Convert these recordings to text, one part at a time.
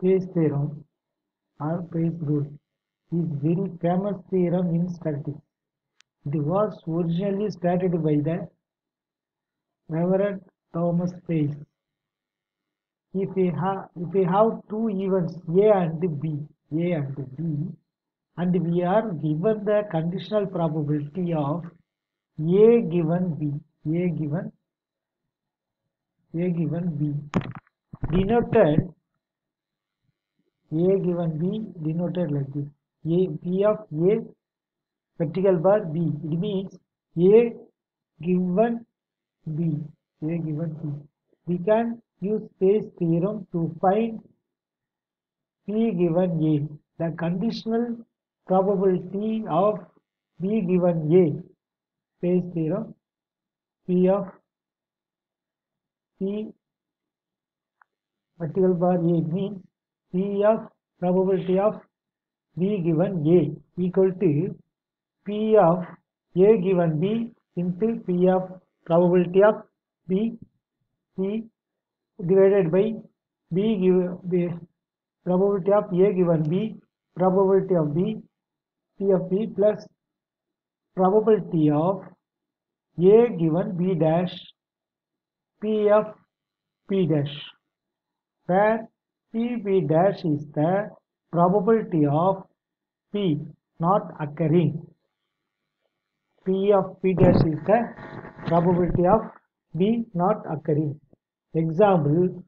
Bayes theorem or Bayes rule is very famous theorem in statistics. It was originally started by the Reverend Thomas Bayes. If we have if we have two events A and B, A and B, and we are given the conditional probability of A given B, A given A given B, denoted A given B denoted like this. A P of A vertical bar B. It means A given B. A given B. We can use Bayes theorem to find P given A. The conditional probability of B given A. Bayes theorem P of P vertical bar A means P of probability of B given A equal to P of A given B into P of probability of B divided by B given B probability of A given B probability of B P of B plus probability of A given B dash P of P dash where PB dash is the probability of P not occurring. P of P dash is the probability of B not occurring. Example,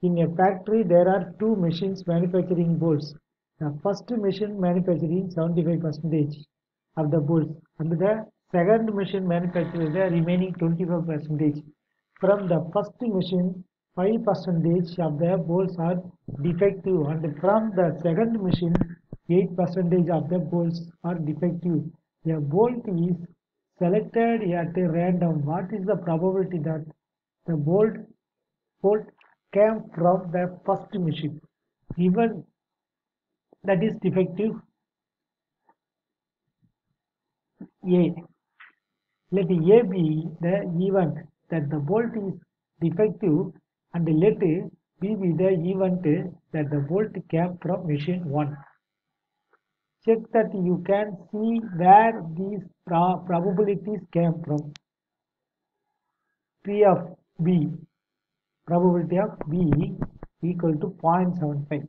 in a factory there are two machines manufacturing bolts. The first machine manufacturing 75 percentage of the bolts and the second machine manufacturing the remaining 25 percentage. From the first machine 5 percentage of the bolts are defective and from the second machine 8 percentage of the bolts are defective. A bolt is selected at a random. What is the probability that the bolt bolt came from the first machine given that is defective A. Let A be the event that the bolt is defective and let B be the event that the bolt came from machine 1. Check that you can see where these probabilities came from. P of B, probability of B equal to 0.75.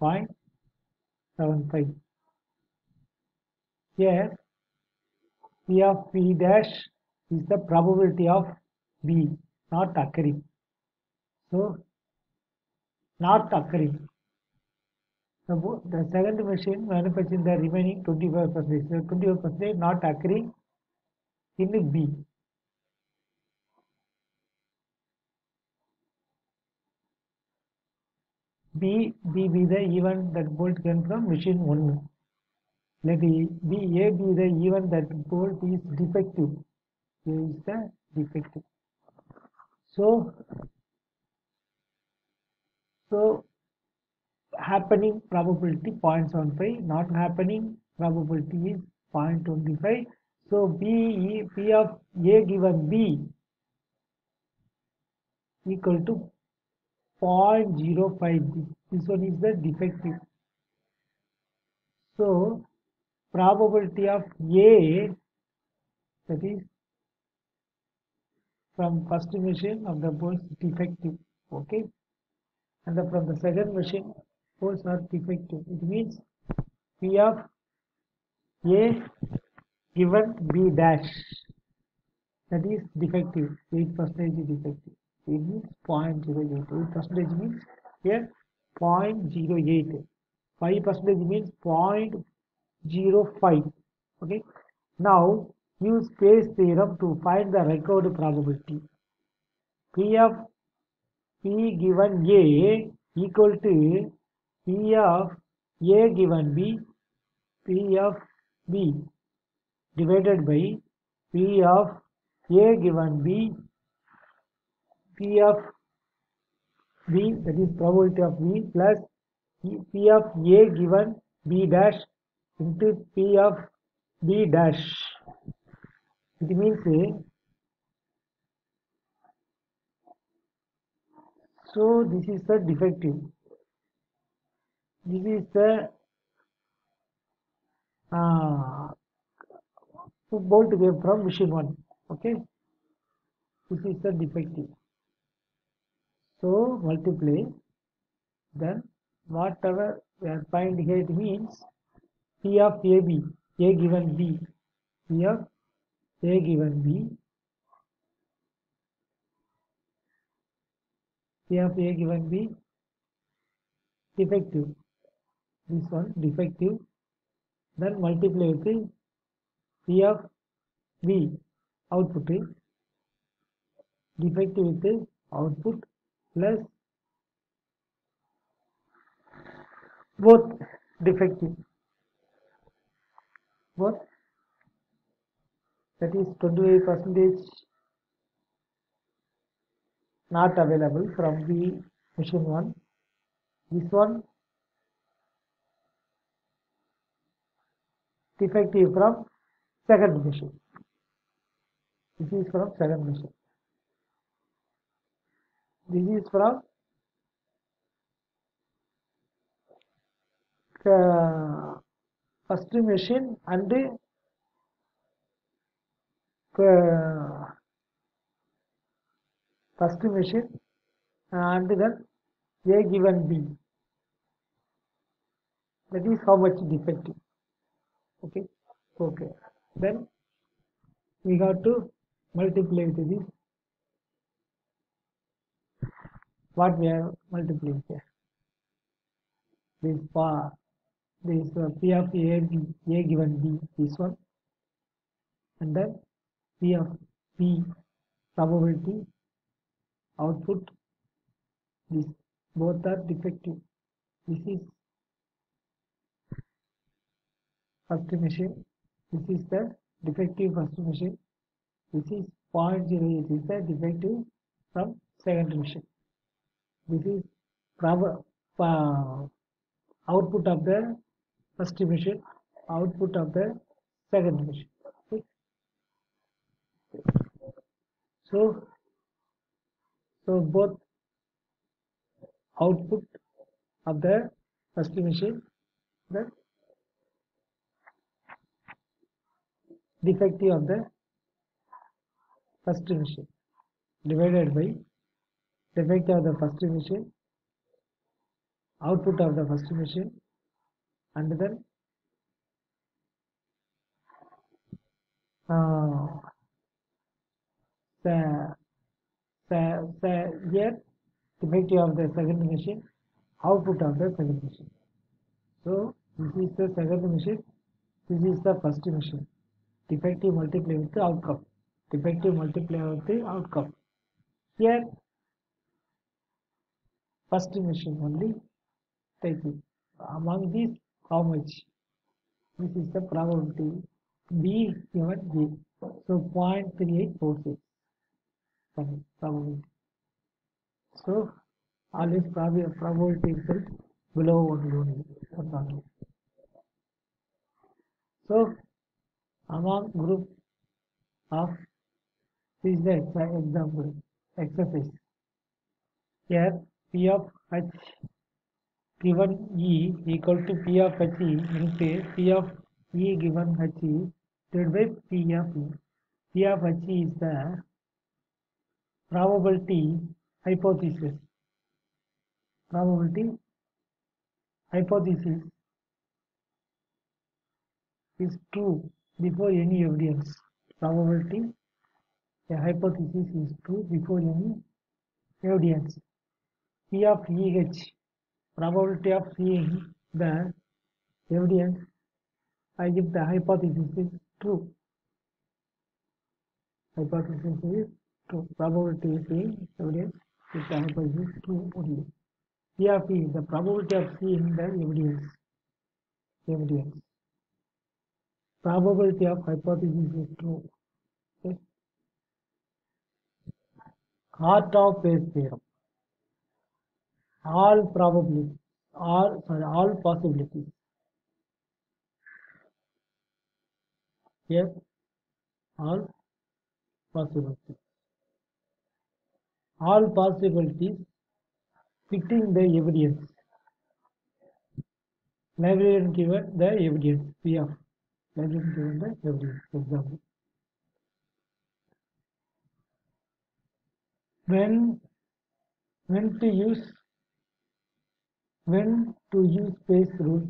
0.75. Here, P of P dash is the probability of B not occurring. So, not occurring. The, the second machine manufacturing the remaining 25 percent. So 25 percent not occurring in B. B, B be the event that bolt came from machine 1. Let B, A be the event that bolt is defective. A is the defective. So, so happening probability 0.75 not happening probability is 0.25 so b p of a given b equal to 0.05 this one is the defective. So probability of a that is from first machine of the bolts defective. Okay and the, from the second machine bolts are defective. It means P of A given B dash that is defective. 8 percentage is defective. It means 0.08. 8 percentage means here 0.08. 5 percentage means 0.05. Okay. Now use Bayes theorem to find the record probability. P of P given A equal to P of A given B, P of B divided by P of A given B, P of B that is probability of B plus P of A given B dash into P of B dash. It means so this is the defective. This is the uh, bolt wave from machine 1 okay? This is the defective. So multiply then whatever we are find here it means p of ab a given b p of a given b p of a given b defective this one defective then multiply with p of b output defective with output plus both defective both that is 25 percentage not available from the machine 1 this one defective from second machine. This is from second machine. This is from uh, first machine and uh, first machine and then a given b. That is how much defective. Okay? Okay. Then we got to multiply with this what we are multiplying here. This bar this uh, p of a b a given b this one. And then p of b probability output this both are defective this is first machine this is the defective first machine this is 0.08 is the defective from second machine this is proper uh, output of the first machine output of the second machine okay. so so both output of the first machine the defective of the first machine divided by defective of the first machine output of the first machine and then uh, the here defective of the second machine output of the second machine so this is the second machine this is the first machine defective multiply with the outcome defective multiply with the outcome here first machine only taking among these how much this is the probability b given b so 0.3846 probability so always probability itself below one only one only so among group of is exa- example exercise. Here p of h given e equal to p of h e into p of e given h e divided by p of e. P of h e is the probability hypothesis. Probability hypothesis is true before any evidence. Probability a hypothesis is true before any evidence. P of eh probability of seeing the evidence I give the hypothesis is true. Hypothesis is true probability of seeing evidence is the hypothesis true only p of e the probability of seeing the evidence evidence. Probability of hypothesis is true okay heart of Bayes theorem all probability all sorry all possibilities. Yes? All possibilities all possibilities fitting the evidence. Librarian given the evidence. P of. Librarian given the evidence. Example. When when to use when to use Bayes rule.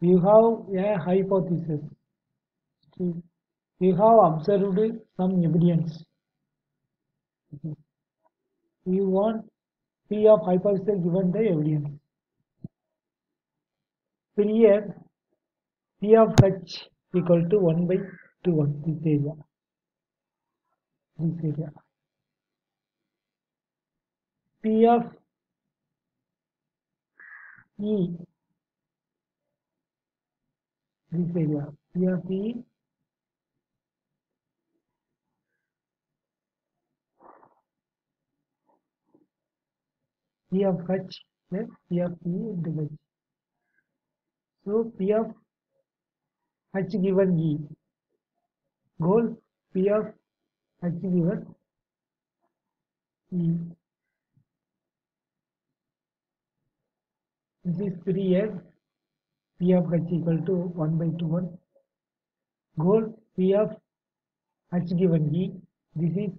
You have a hypothesis. You have observed some evidence you want P of hypothesis given the evidence here P of H equal to 1 by 2 1 this area. This area. P of E. This area. P of E P of H plus P of E into H so P of H given E goal P of H given E this is 3 as P of H equal to 1 by 2 1 goal P of H given E this is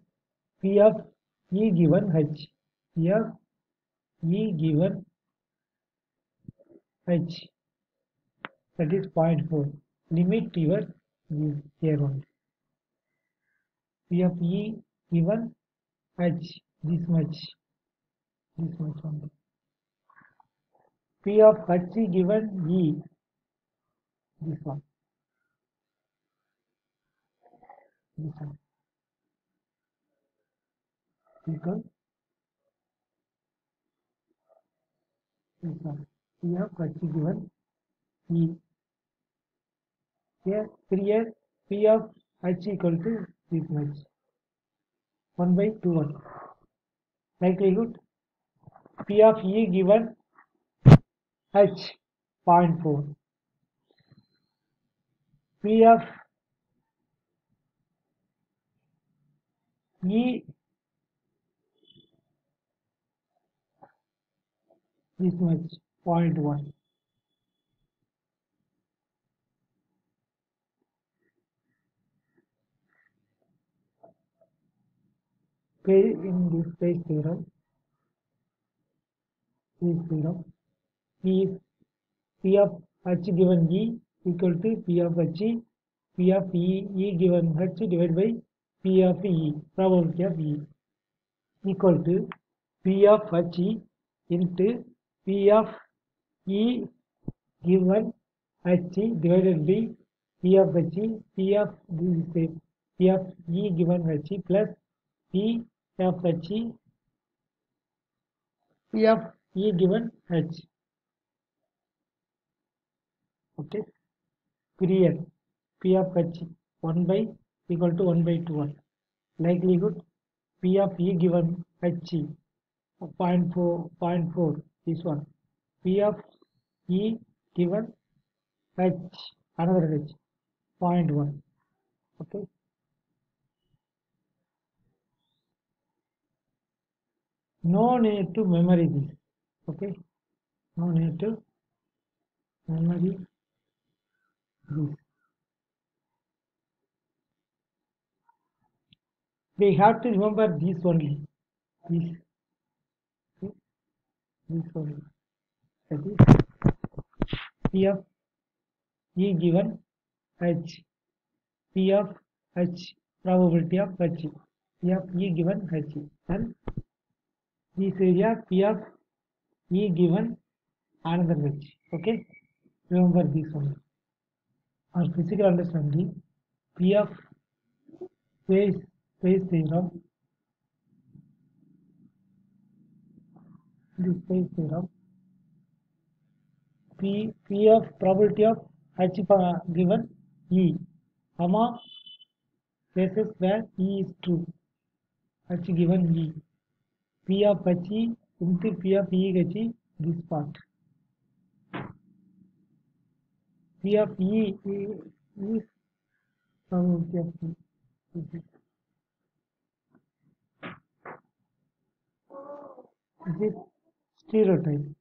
P of E given H P of E given H that is 0.4 limit is here only P of E given H this much this much only P of H given E this one this one equal this one P of H given E here here P of H equal to this much 1 by 2 1 likelihood P of E given H 0.4 P of E this much 0.1 Pay in this space theorem this theorem P P of H given E equal to P of H E P of E E given H divided by P of E probability of E equal to P of H E into P of E given H E divided by P of H E P of this is P of E given H E plus P of H E P of E given H okay period P of H 1 by equal to 1 by 2 1 likelihood P of E given H 0.4 0.4 this one. P of E given H. Another H. 0.1 okay. No need to memory this. Okay. No need to memory this. We have to remember this only. This? P of e given h p of h probability of h p of e given h and this area p of e given another h okay remember this one our physical understanding p of phase phase theorem this phase theorem p p of probability of h given e comma cases where e is true h given e p of h e into p of e h e this part p of e is probability of e is this is stereotype